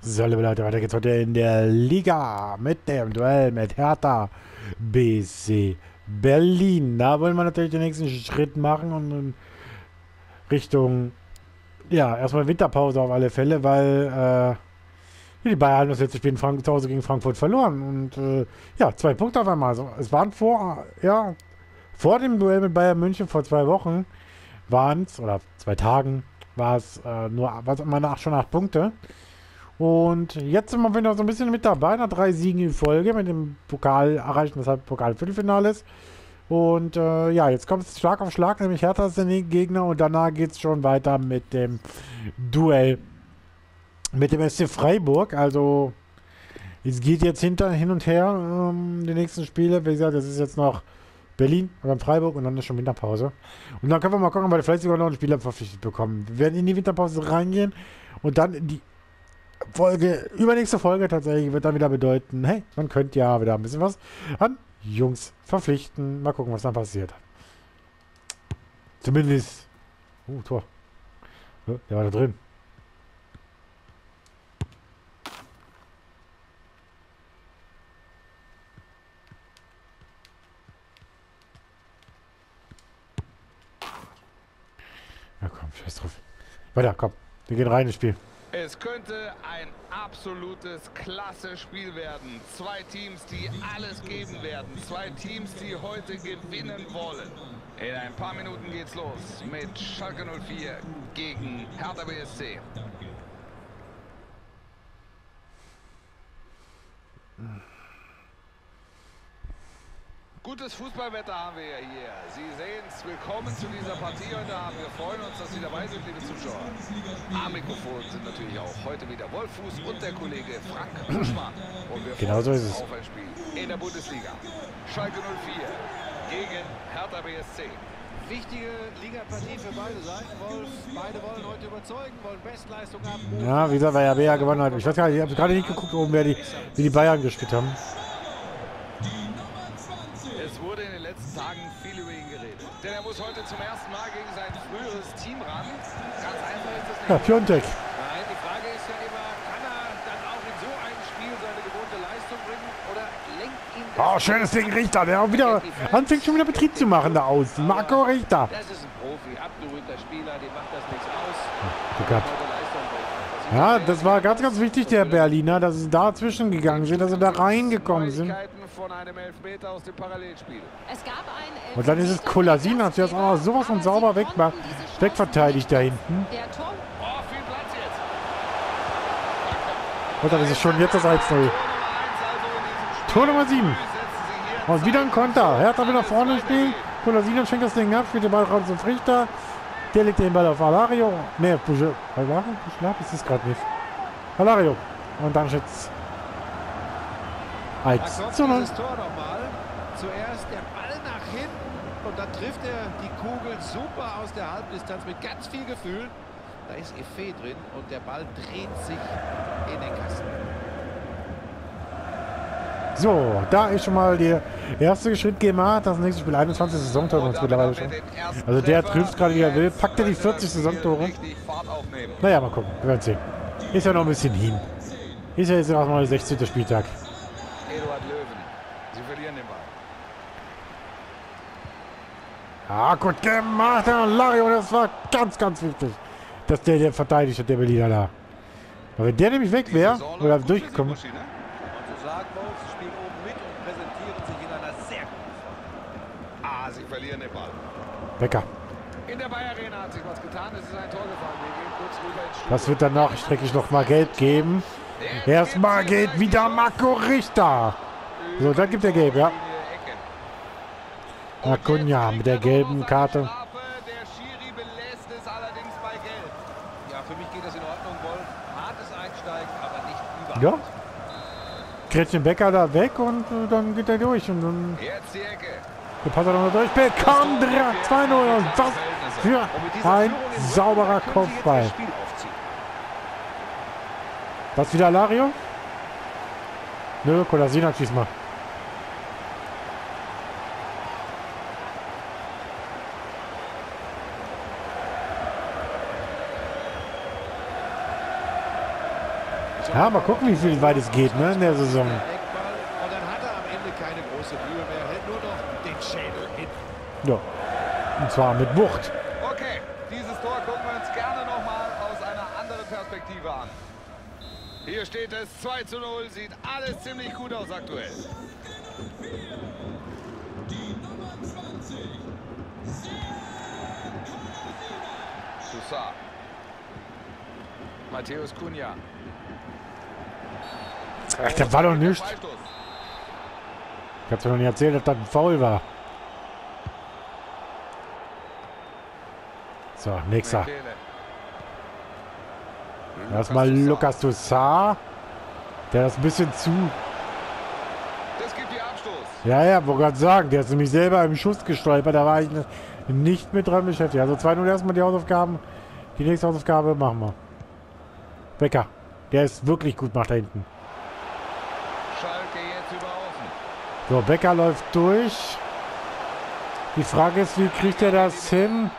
So, liebe Leute, weiter geht's heute in der Liga mit dem Duell mit Hertha BC Berlin. Da wollen wir natürlich den nächsten Schritt machen und Richtung, ja, erstmal Winterpause auf alle Fälle, weil äh, die Bayern haben das letzte Spiel in Frank zu Hause gegen Frankfurt verloren und äh, ja, zwei Punkte auf einmal. Also, es waren vor, ja, vor dem Duell mit Bayern München vor zwei Wochen waren es, oder zwei Tagen, war es äh, nur, war es immer schon acht Punkte. Und jetzt sind wir wieder so ein bisschen mit dabei, nach drei Siegen in Folge mit dem Pokal erreichen, weshalb Pokal-Viertelfinale ist. Und äh, ja, jetzt kommt es Schlag auf Schlag, nämlich Hertha ist der Gegner und danach geht es schon weiter mit dem Duell mit dem SC Freiburg. Also es geht jetzt hinter, hin und her ähm, die nächsten Spiele. Wie gesagt, das ist jetzt noch Berlin und dann Freiburg und dann ist schon Winterpause. Und dann können wir mal gucken, weil wir vielleicht sogar noch einen Spieler verpflichtet bekommen. Wir werden in die Winterpause reingehen und dann die Folge, übernächste Folge tatsächlich wird dann wieder bedeuten, hey, man könnte ja wieder ein bisschen was an Jungs verpflichten. Mal gucken, was dann passiert. Zumindest. Uh, Tor. Der war da drin. Ja, komm, scheiß drauf. Weiter, komm. Wir gehen rein ins Spiel. Es könnte ein absolutes Klasse-Spiel werden. Zwei Teams, die alles geben werden. Zwei Teams, die heute gewinnen wollen. In ein paar Minuten geht's los mit Schalke 04 gegen Hertha BSC. Gutes Fußballwetter haben wir ja hier. Sie sehen es. Willkommen zu dieser Partie heute Abend. Wir freuen uns, dass Sie dabei sind, liebe Zuschauer. Am Mikrofon sind natürlich auch heute wieder Wolfuß und der Kollege Frank Buschmann. Und wir genau so ist es. auf ein Spiel in der Bundesliga. Schalke 04 gegen Hertha BSC. Wichtige Ligapartie für beide Seiten. Wolf, beide wollen heute überzeugen, wollen Bestleistung abrufen. Ja, wie gesagt, weil ja Bär gewonnen hat. Ich weiß gar nicht, ich habe gerade nicht geguckt, oben, wer die, wie die Bayern gespielt haben. Wurde in den letzten Tagen viel über ihn geredet. Denn er muss heute zum ersten Mal gegen sein früheres Team ran. Ganz einfach ist das nicht. Ja, Piontek. Nein, die Frage ist ja immer, kann er dann auch in so einem Spiel seine gewohnte Leistung bringen oder lenkt ihn das Oh, schönes Ding, Richter, der auch wieder anfängt schon wieder Betrieb zu machen da aus. Marco Richter. Das ist ein Profi, abgerühmter Spieler, dem macht das nichts aus. Glück gehabt. Heute Leistung bringt. Ja, das war ganz, ganz wichtig, der Berliner, dass sie dazwischen gegangen sind, dass sie da reingekommen sind. Und dann ist es Kolasinac, der ist auch noch sowas von sauber wegmacht. Wegverteidigt da hinten. Und dann ist es schon jetzt das 1-0. Tor Nummer 7. Und wieder ein Konter. Hertha will nach vorne spielen. Kolasinac schenkt das Ding ab, spielt den Ball raus zum Richter. Der legt den Ball auf Alario. Ne, Alario? Buschlab ist es gerade nicht. Alario. Und dann Da 1 kommt zu 0. dieses Tor nochmal. Zuerst der Ball nach hinten und dann trifft er die Kugel super aus der Halbdistanz mit ganz viel Gefühl. Da ist Effet drin und der Ball dreht sich in den Kasten. So, da ist schon mal der erste Schritt gemacht. Das nächste Spiel 21 Saisontor uns mittlerweile schon. Also der trifft gerade wie er will. Packt er die 40 Saisontore? Naja, mal gucken. Wir werden sehen. Ist ja noch ein bisschen hin. Ist ja jetzt auch mal der 16. Spieltag. Eduard Löwen. Sie verlieren den Ball. Ja, gut gemacht, Herr Lario. Das war ganz, ganz wichtig, dass der, der verteidigt hat, der Berliner da. Aber wenn der nämlich weg wäre, oder durchgekommen, Und so sagen Wolf, sie spielen oben mit und präsentieren sich in einer sehr guten Form. Ah, sie verlieren den Ball. Becker. In der Bayer Arena hat sich was getan. Es ist ein Tor gefallen. Wir gehen kurz rüber ins. Das wird dann nachträglich noch mal Geld geben. Erstmal geht wieder Marco Richter. So, dann gibt er Gelb, ja. Acuna mit der gelben Karte. Ja. Gretchen Becker da weg und äh, dann geht er durch. Und dann Jetzt die Ecke. Der passt er noch durch. Bekommt 2-0. Und was für ein sauberer Kopfball. Was wieder Lario? Nö, Kolasinac diesmal. Ja, mal gucken, wie viel weit es geht ne, in der Saison. Ja. Und zwar mit Wucht. Okay, dieses Tor gucken wir uns gerne nochmal aus einer anderen Perspektive an. Hier steht es 2 zu 0, sieht alles ziemlich gut aus aktuell. Toussaint. Matthäus Cunha. Ach, der war doch nicht. Ich hab's dir noch nicht erzählt, dass das ein Foul war. So, nächster. Erstmal. Lukas Toussaint. Der ist ein bisschen zu. Das gibt die Abstoß. Ja, ja, wollte gerade sagen, der ist nämlich selber im Schuss gestolpert. Da war ich nicht mit dran beschäftigt. Also 2-0 erstmal die Hausaufgaben. Die nächste Hausaufgabe machen wir. Becker. Der ist wirklich gut nach da hinten. Schalke jetzt über außen. So, Becker läuft durch. Die Frage ist, wie kriegt er das hin?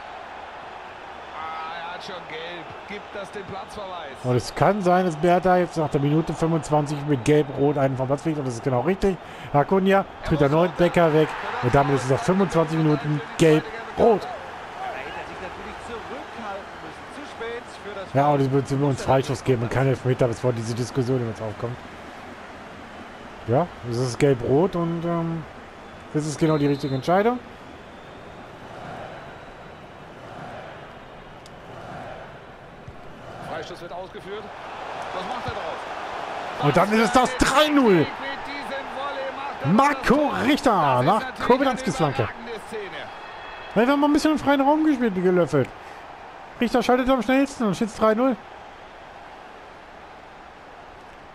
Ah, er hat schon gelb. Gibt das den Platzverweis? Und es kann sein, dass Bertha jetzt nach der Minute 25 mit Gelb-Rot einen vom Platz fliegt. Und das ist genau richtig. Hakunia tritt erneut Becker weg. Und damit ist es auf 25 Minuten Gelb-Rot. Ja, aber die würden uns Freischuss geben und kein Elfmeter, bevor diese Diskussion jetzt aufkommt. Ja, es ist Gelb-Rot und ähm, das ist genau die richtige Entscheidung. Freistoß wird ausgeführt. Was macht er draus? Und dann ist es das 3-0. Mit diesem Volley macht er Marco. Richter nach eine Flanke. Wir haben mal ein bisschen im freien Raum gespielt, gelöffelt. Richter schaltet am schnellsten und steht 3-0.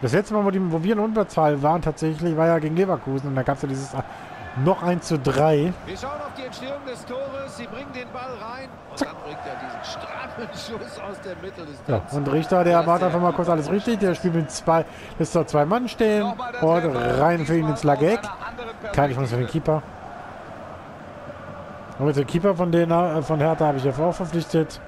Das letzte Mal, wo, die, wo wir in Unterzahl waren, tatsächlich, war ja gegen Leverkusen. Und da gab es ja dieses äh, noch 1 zu 3. Wir schauen auf die Entstehung des Tores. Sie bringen den Ball rein. Und dann bringt er diesen strammen Schuss aus der Ja, Mitteldistanz. und Richter, der macht einfach mal kurz alles richtig. Der spielt mit zwei, lässt da zwei Mann stehen der und rein für ihn ins Lageck. Keine Chance für den. Keeper. Mit dem Keeper von, den, äh, von Hertha habe ich ja auch verpflichtet.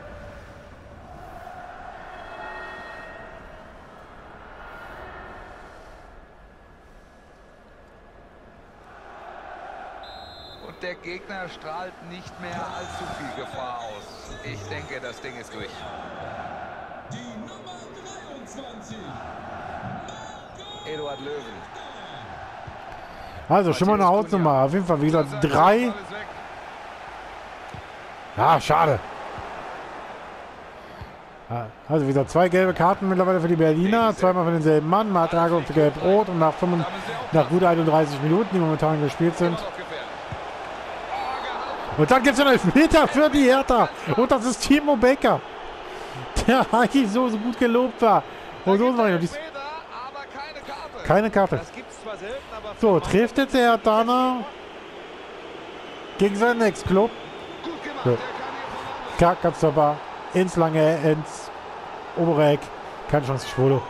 Und der Gegner strahlt nicht mehr allzu viel Gefahr aus. Ich denke, das Ding ist durch. Eduard Löwen. Also schon mal eine Hausnummer. Auf jeden Fall wieder drei. Ja, schade. Also wieder zwei gelbe Karten mittlerweile für die Berliner. Zweimal für denselben Mann. Martrago für Gelb-Rot. Und nach, 5, nach gut 31 Minuten, die momentan gespielt sind. Immer noch gefährlich. Oh, Und dann gibt es einen Elfmeter für die Hertha. Und das ist Timo Becker. Der eigentlich so, so gut gelobt war. Und so war dies- keine Karte. selten, So, trifft jetzt der Herthaner gegen seinen Ex-Club. So. Kakazaba ins lange, ins obere Eck. Keine Chance, Schwolo.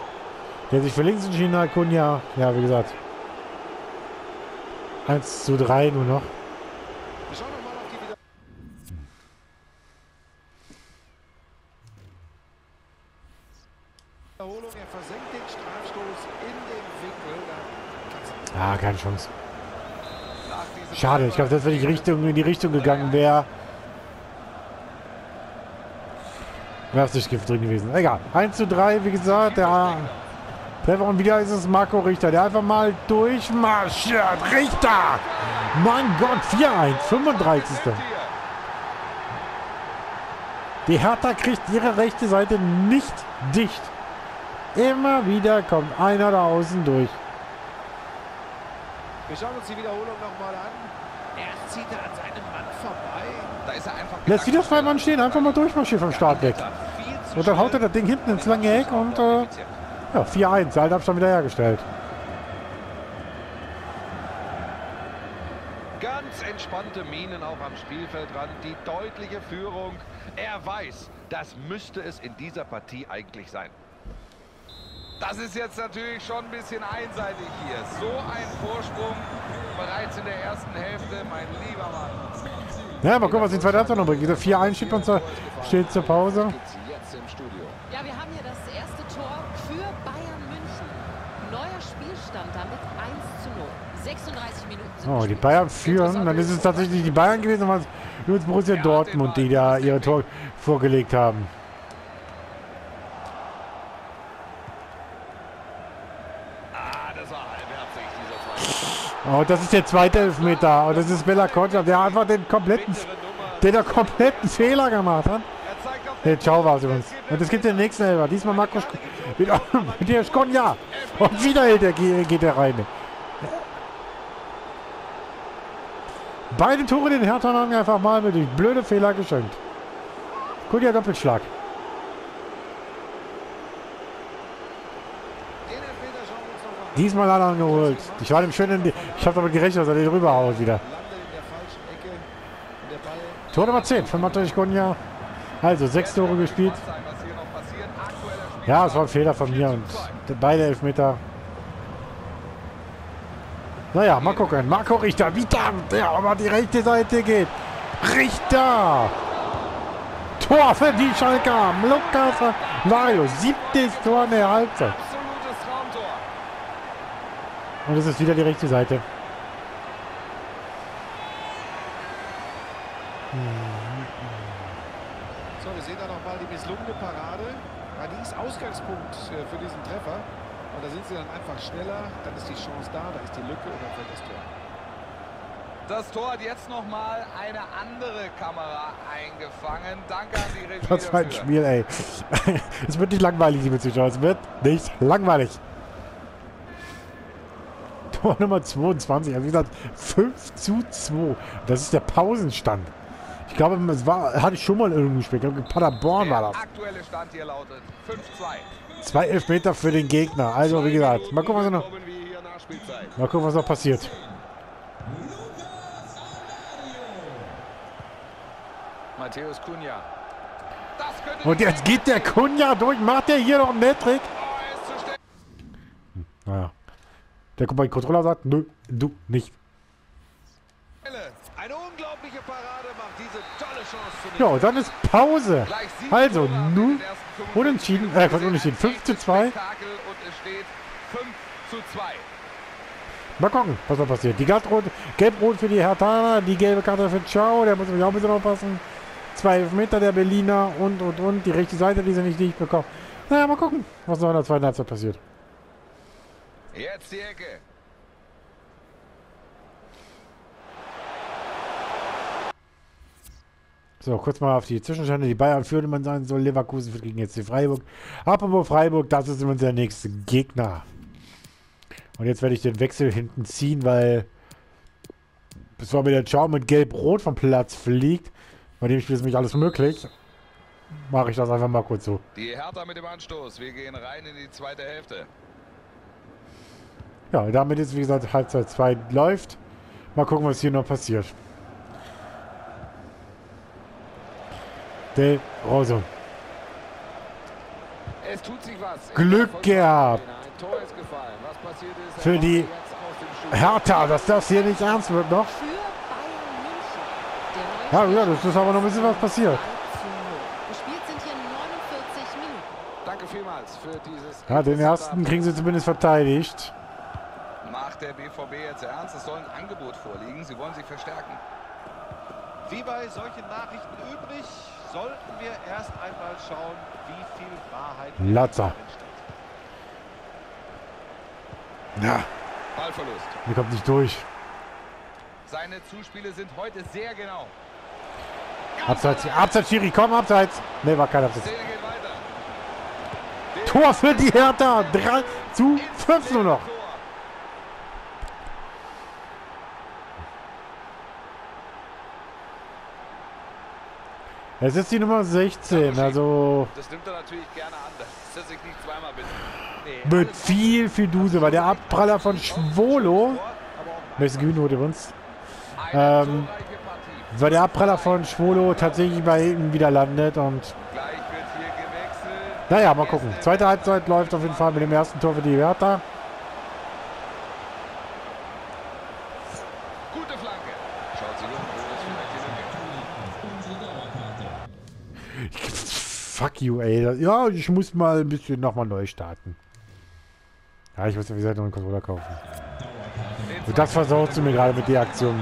Der sich für links entschieden hat, Kunja. Ja, wie gesagt. 1 zu 3 nur noch. Wir schauen noch mal auf die Wieder Wiederholung. Er versenkt den Strafstoß in den Winkel. Da kann's Ah, keine Chance. Schade, ich glaube, das wäre die Richtung, in die Richtung gegangen wäre. Wäre es nicht drin gewesen. Egal. 1 zu 3, wie gesagt, der Treffer und wieder ist es Marco Richter, der einfach mal durchmarschiert. Richter! Mein Gott, 4-1, 35. hier. Die Hertha kriegt ihre rechte Seite nicht dicht. Immer wieder kommt einer da außen durch. Wir schauen uns die Wiederholung nochmal an. Erst zieht er an seinem Mann vorbei. Da ist er einfach Lässt wieder zwei Mann stehen, einfach mal durchmarschieren vom Start weg. Und dann haut er das Ding hinten ins lange Eck und äh, ja, 4-1, Haltabstand wieder hergestellt. Ganz entspannte Minen auch am Spielfeldrand. Die deutliche Führung. Er weiß, das müsste es in dieser Partie eigentlich sein. Das ist jetzt natürlich schon ein bisschen einseitig hier. So ein Vorsprung bereits in der ersten Hälfte, mein lieber Mann. Ja, mal gucken, was die zweite Halbzeit noch bringt. Diese 4-1 steht, zur- steht zur Pause. Ja, wir haben hier das erste Tor für Bayern München. Neuer Spielstand damit 1 zu 0. 36 Minuten sind Oh, die. Bayern führen. Dann ist es tatsächlich die Bayern gewesen, aber nur jetzt Borussia Dortmund, die da ihre Tor vorgelegt haben. Ah, das war halbherzig, dieser zweite. Oh, das ist der zweite Elfmeter. Und das ist Bella Kotschab, der einfach den kompletten, der da kompletten Fehler gemacht hat. Der den Ciao war es übrigens. Und es gibt den nächsten Elfer. Diesmal Markus wieder mit der Skonja. Und wieder hält er, geht er rein. Beide Tore den Hertha haben einfach mal mit durch blöde Fehler geschenkt. Guter Doppelschlag. Den Elfmeter schauen wir uns noch mal an. Diesmal hat er ihn. Ich war dem schön in die, Ich habe damit gerechnet, dass er den rüberhaut wieder. Tor Nummer 10 von Matej Skonja. Also sechs Tore gespielt. Ja, es war ein Fehler von mir und beide Elfmeter. Naja, mal gucken. Marco Richter, wieder, der aber die rechte Seite geht. Richter! Tor für die Schalker. Lukas Mario, siebtes Tor in der Halbzeit. Und es ist wieder die rechte Seite. So, wir sehen da nochmal die misslungene Parade. Weil die ist Ausgangspunkt äh, für diesen Treffer. Und da sind sie dann einfach schneller. Dann ist die Chance da, da ist die Lücke und dann fällt das Tor. Das Tor hat jetzt nochmal eine andere Kamera eingefangen. Danke an die Regie Was für ein. Spiel, ey. es wird nicht langweilig, liebe Zuschauer. Es wird nicht langweilig. Tor Nummer 22. Also wie gesagt, 5 zu 2. Das ist der Pausenstand. Ich glaube, es war, hatte ich schon mal irgendwo gespielt. Ich glaube, Paderborn war das. aktuelle Stand hier lautet 5-2. Zwei Elfmeter für den Gegner. Also, wie gesagt, mal gucken, was noch, mal gucken, was noch passiert. Matthäus könnte Und jetzt geht der Kunja durch. Macht der hier noch einen Nettrick? Oh, schnell. Naja. Der Controller sagt, nö, du nicht. Eine unglaubliche Parade macht diese tolle Chance Ja, und dann ist Pause. Also, nun den ersten 45 unentschieden, äh, Quatsch, gesehen. unentschieden. Ein 5 zu echtes 2. Spektakel Und es steht 5 zu 2. Mal gucken, was da passiert. Die Gelb-Rot Gelb-Rot für die Herthaner, die gelbe Karte für Ciao, der muss mich auch ein bisschen aufpassen. Zwei Meter der Berliner und, und, und. Die rechte Seite, die sie nicht dicht bekommen. Naja, mal gucken, was noch in der zweiten Halbzeit passiert. Jetzt die Ecke. So, kurz mal auf die Zwischenstände. Die Bayern führte man sein soll. Leverkusen führt gegen jetzt die Freiburg. Apropos Freiburg, das ist unser nächster Gegner. Und jetzt werde ich den Wechsel hinten ziehen, weil bevor mir der Ciao mit Gelb-Rot vom Platz fliegt, bei dem Spiel ist nämlich alles möglich, mache ich das einfach mal kurz so. Die Hertha mit dem Anstoß. Wir gehen rein in die zweite Hälfte. Ja, damit ist wie gesagt Halbzeit 2 läuft. Mal gucken, was hier noch passiert. Del Rosso. Es tut sich was. Glück gehabt. Für die. Hertha, dass das hier nicht ernst wird noch. Ja, ja, das ist aber noch ein bisschen was passiert. 2 zu 0. Gespielt sind hier 49 Minuten. Danke vielmals für dieses. Ja, den ersten kriegen sie zumindest verteidigt. Macht der BVB jetzt ernst? Es soll ein Angebot vorliegen. Sie wollen sich verstärken. Wie bei solchen Nachrichten übrig, sollten wir erst einmal schauen, wie viel Wahrheit steckt. Ja, Ballverlust. der kommt nicht durch. Seine Zuspiele sind heute sehr genau. Abseits, Abseits, Schiri, komm, Abseits. Ne, war kein Abseits. Szene geht weiter. Tor für die Hertha. 3 zu 5 nur noch. Tor. Es ist die Nummer 16, also Das nimmt er natürlich gerne an, dass er sich nicht zweimal bitte. Nee, mit viel, viel Duse, weil der Abpraller von Schwolo, welches Gewinn wurde übrigens, Eine Ähm, weil der Abpraller von Schwolo tatsächlich bei ihm wieder landet und naja, mal gucken. Zweite Halbzeit läuft auf jeden Fall mit dem ersten Tor für die Hertha. Gute Flanke. Schaut sich um, wo ist vielleicht die Lücke. Fuck you, ey. Ja, ich muss mal ein bisschen nochmal neu starten. Ja, ich muss ja wie gesagt noch einen Controller kaufen. Und das versaut sie mir gerade mit der Aktion.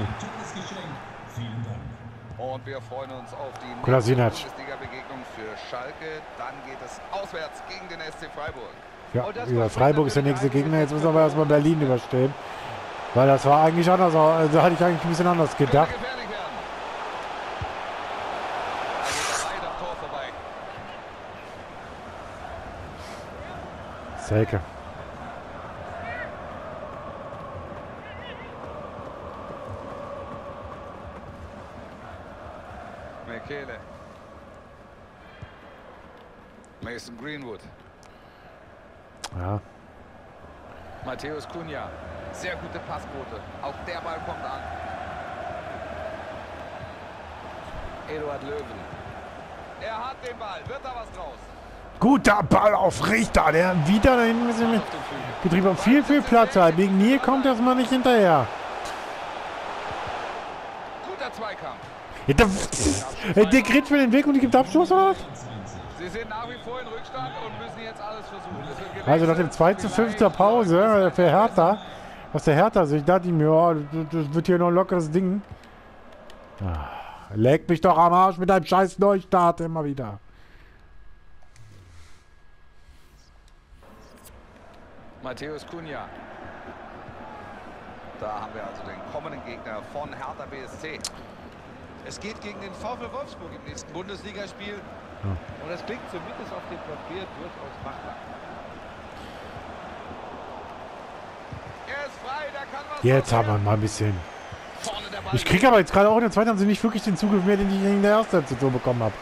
Und wir freuen uns auf die. Bundesliga-Begegnung für Schalke. Dann geht es auswärts gegen den SC Freiburg. Ja, wie gesagt, Freiburg ist der nächste Gegner. Jetzt müssen wir erstmal Berlin überstehen. Weil das war eigentlich anders. Also hatte ich eigentlich ein bisschen anders gedacht. Könnte gefährlich werden. Da geht er weit am Tor vorbei. Selke. Mekele. Mason Greenwood. Ja. Matthäus Cunha. Sehr gute Passquote. Auch der Ball kommt an. Eduard Löwen. Er hat den Ball. Wird da was draus? Guter Ball auf Richter, der wieder da hinten ein bisschen mit Auf. Getrieben hat. Viel, viel Platz hat. Wegen mir kommt das mal nicht hinterher. Guter Zweikampf. Ja, der, äh, der kriegt mir den Weg und gibt Abschluss, oder was? Sie sind nach wie vor in Rückstand und müssen jetzt alles versuchen. Also nach dem 2 zu 5 der Pause äh, für Hertha, aus der Hertha-Sicht, dachte ich mir, ja, das, wird hier noch ein lockeres Ding. Ah, Leck mich doch am Arsch mit deinem scheiß Neustart immer wieder. Matthäus Cunha. Da haben wir also den kommenden Gegner von Hertha BSC. Es geht gegen den VfL Wolfsburg im nächsten Bundesligaspiel. Und das klingt zumindest auf dem Papier durchaus machbar. Er ist frei, der kann was Jetzt haben wir mal ein bisschen. Vorne der Ball. Ich kriege aber jetzt gerade auch in der zweiten Halbzeit nicht wirklich den Zugriff mehr, den ich in der ersten Halbzeit so bekommen habe.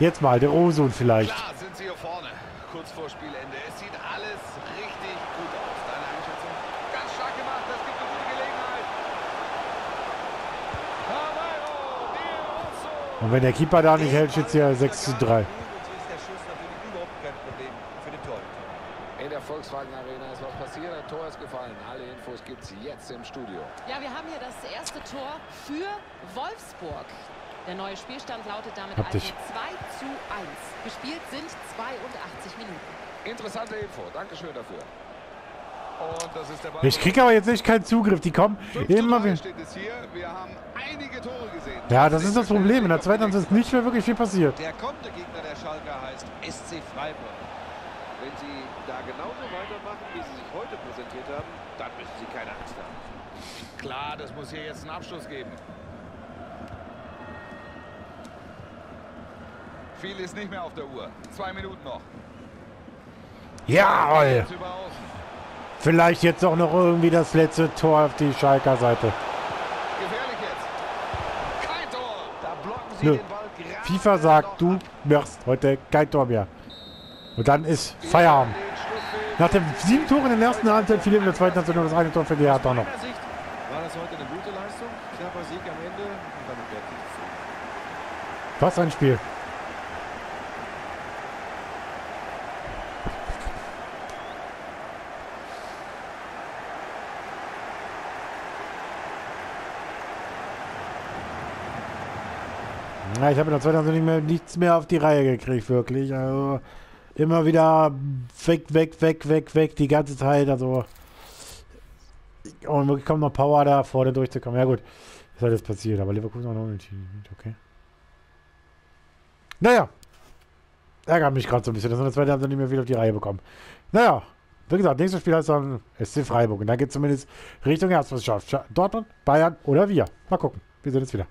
Jetzt mal, der Ozon vielleicht. Klar sind sie hier vorne. Kurz vor Spielende. Es sieht alles richtig gut aus. Deine Einschätzung? Ganz stark gemacht. Das gibt eine gute Gelegenheit. Und wenn der Keeper da nicht hält, steht es hier 6 zu 3. Und so ist der Schuss natürlich überhaupt kein Problem für den Torhüter. In der Volkswagen Arena ist was passiert. Ein Tor ist gefallen. Alle Infos gibt's jetzt im Studio. Ja, wir haben hier das erste Tor für Wolfsburg. Der neue Spielstand lautet damit Hab also dich. 2 zu 1. Gespielt sind 82 Minuten. Interessante Info. Dankeschön dafür. Und das ist der Ball. Ich kriege aber jetzt echt keinen Zugriff. Die kommen 5 zu immer 3 wieder. Ja, das ist das Problem. In der zweiten Halbzeit ist nicht mehr wirklich viel passiert. Der kommende Gegner der Schalker heißt SC Freiburg. Wenn sie da genauso weitermachen, wie sie sich heute präsentiert haben, dann müssen sie keine Angst haben. Klar, das muss hier jetzt einen Abschluss geben. Viel ist nicht mehr auf der Uhr. Zwei Minuten noch. Jawohl. Vielleicht jetzt auch noch irgendwie das letzte Tor auf die Schalker Seite. Gefährlich jetzt. Kein Tor. Da blocken sie Nö. den Ball gerade FIFA sagt, du machst heute kein Tor mehr. Und dann ist Feierabend. Nach den sieben Toren in der ersten Halbzeit fiel in der zweiten Halbzeit nur das eine Tor für die Hertha noch. Aus meiner Sicht war das heute eine gute Leistung. Knapper Sieg am Ende und damit werden sie zufrieden. Was ein Spiel. Ja, ich habe in der zweiten Halbzeit nicht mehr, nichts mehr auf die Reihe gekriegt, wirklich. Also immer wieder weg, weg, weg, weg, weg, die ganze Zeit. Also und wirklich kommt noch Power da vorne durchzukommen. Ja gut, ist halt jetzt passiert, aber Leverkusen auch noch unentschieden. Okay. Naja. Ärgert mich gerade so ein bisschen, dass wir in der zweiten Halbzeit nicht mehr viel auf die Reihe bekommen. Naja, wie gesagt, nächstes Spiel heißt dann SC Freiburg. Und dann geht es zumindest Richtung Herzmeisterschaft. Dortmund, Bayern oder wir. Mal gucken. Wir sehen uns wieder.